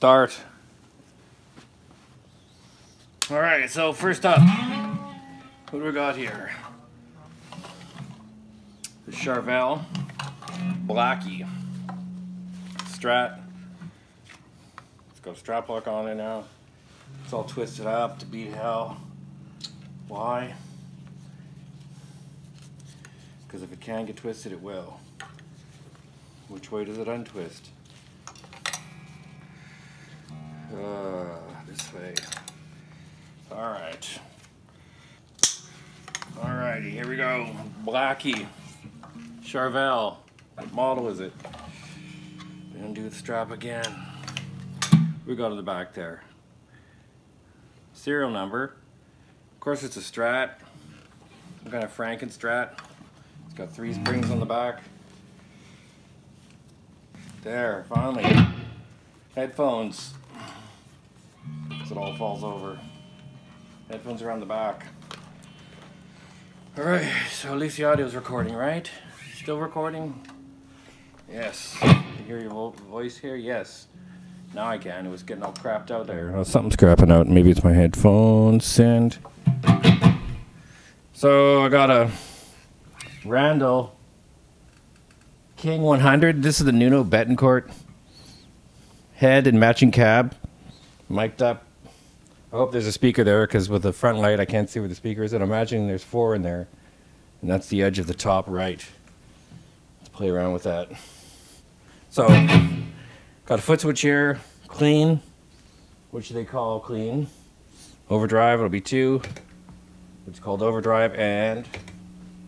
start. All right, so first up, what do we got here? The Charvel Blackie Strat. It's got a strap lock on it now. It's all twisted up to beat hell. Why? Because if it can get twisted, it will. Which way does it untwist? This way. Alright. Alrighty, here we go. Blackie. Charvel. What model is it? Undo the strap again. We go to the back there. Serial number. Of course it's a Strat. Some kind of Franken Strat. It's got three springs on the back. There, finally. Headphones. As it all falls over. Headphones around the back. Alright, so at least the audio's recording, right? Still recording? Yes. You hear your voice here? Yes. Now I can. It was getting all crapped out there. Oh, something's crapping out. Maybe it's my headphones. And so I got a Randall King 100. This is the Nuno Bettencourt head and matching cab, mic'd up. I hope there's a speaker there because with the front light I can't see where the speaker is. And I'm imagining there's four in there, and that's the edge of the top right. Let's play around with that. So, got a foot switch here, clean, which they call clean. Overdrive, it'll be two, which is called overdrive, and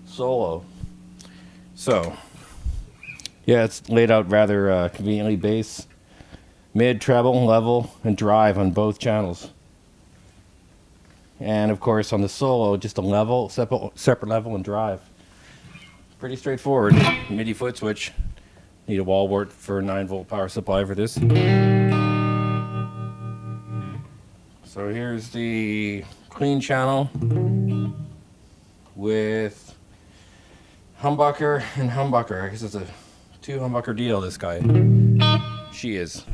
solo. So, yeah, it's laid out rather uh, conveniently bass, mid, treble, level, and drive on both channels. And of course, on the solo, just a level, separate, separate level, and drive. Pretty straightforward. MIDI foot switch. Need a wall wart for a 9 volt power supply for this. So here's the clean channel with humbucker and humbucker. I guess it's a two humbucker deal, this guy. She is.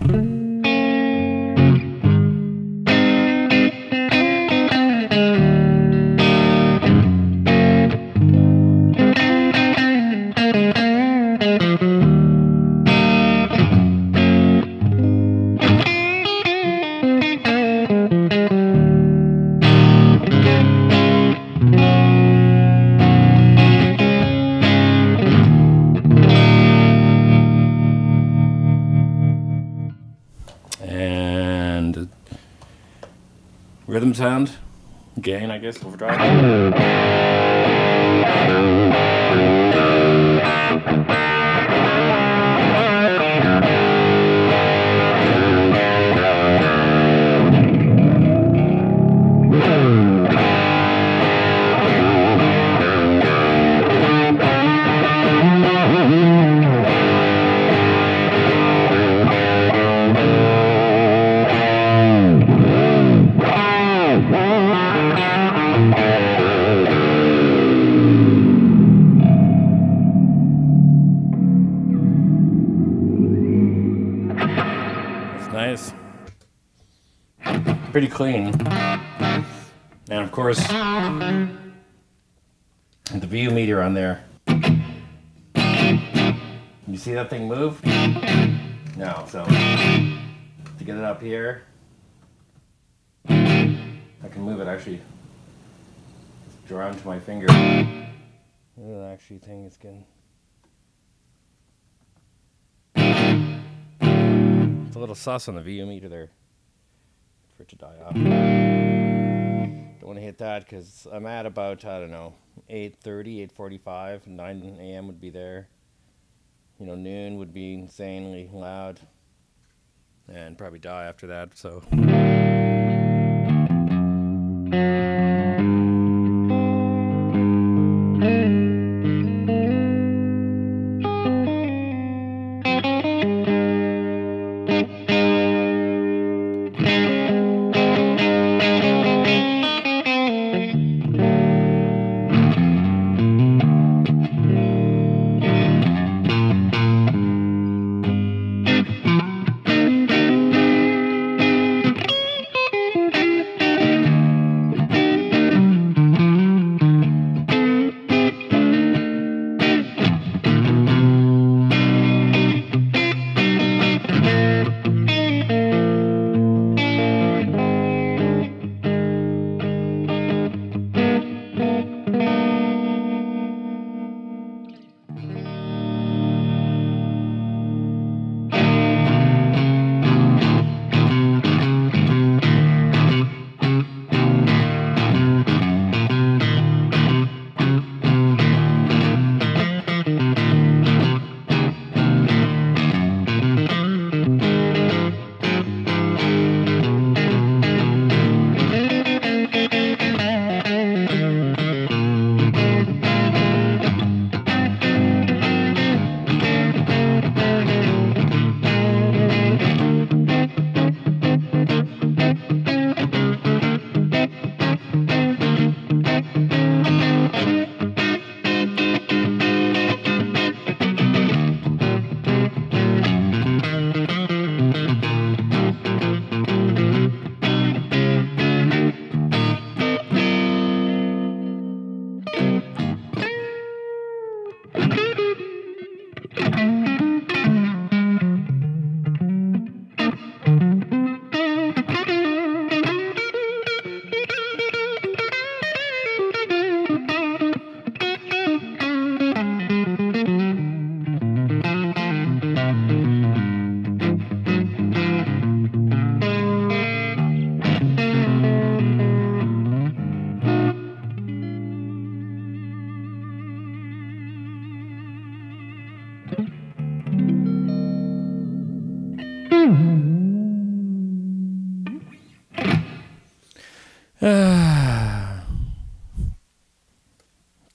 And rhythm sound, gain, I guess, overdrive. Mm-hmm. Pretty clean. And of course, the VU meter on there. You see that thing move? No, so to get it up here, I can move it actually. Just draw onto my finger. That actually thing is getting. A little sus on the VU meter there for it to die off. Don't want to hit that because I'm at about, I don't know, 8.30, 8.45, 9 a.m. would be there. You know, noon would be insanely loud and probably die after that, so.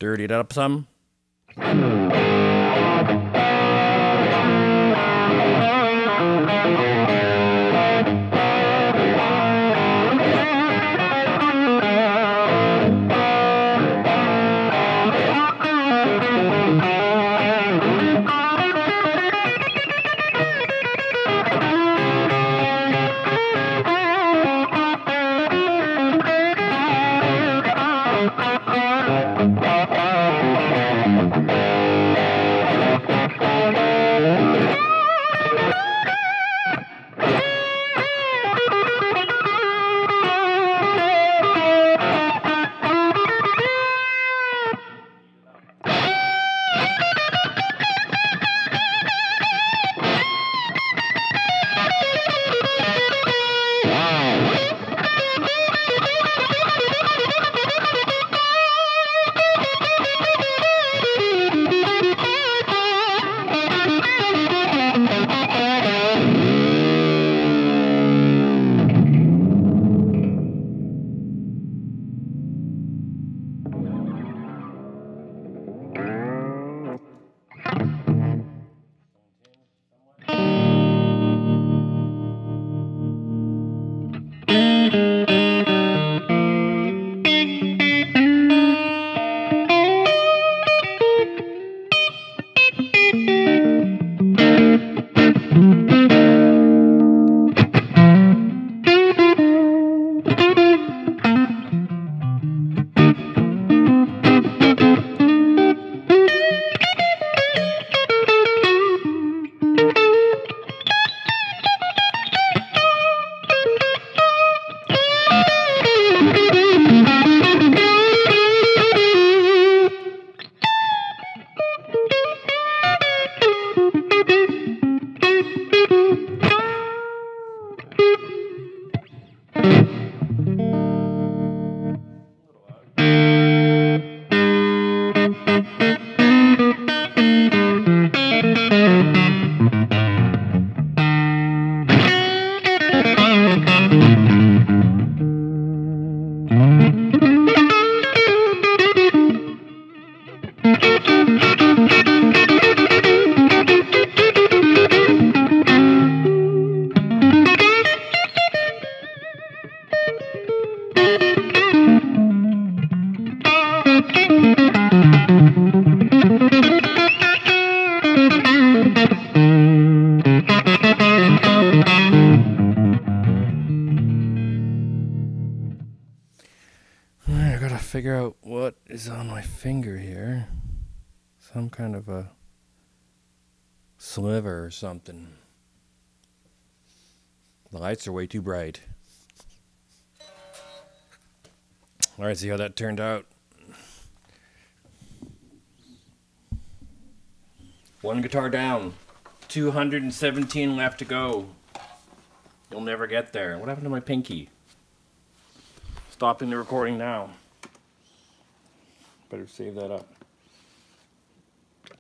Dirty it up some. Figure out what is on my finger here. Some kind of a sliver or something. The lights are way too bright. All right, see how that turned out. One guitar down. 217 left to go. You'll never get there. What happened to my pinky? Stopping the recording now. Better save that up.